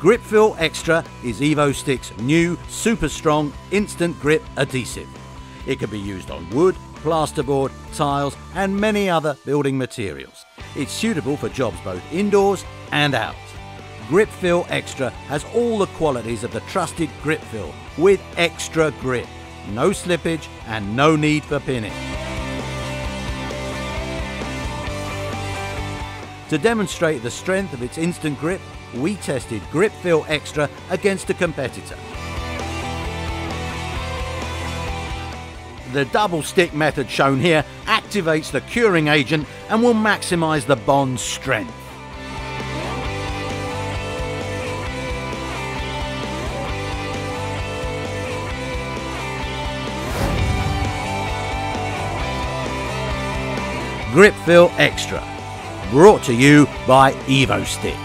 Gripfill Xtra is Evo-Stik's new super strong instant grip adhesive. It can be used on wood, plasterboard, tiles, and many other building materials. It's suitable for jobs both indoors and out. Gripfill Xtra has all the qualities of the trusted Gripfill with extra grip, no slippage, and no need for pinning. To demonstrate the strength of its instant grip, we tested Gripfill Xtra against a competitor. The double stick method shown here activates the curing agent and will maximise the bond's strength. Grip Fill Extra, brought to you by Evo-Stik.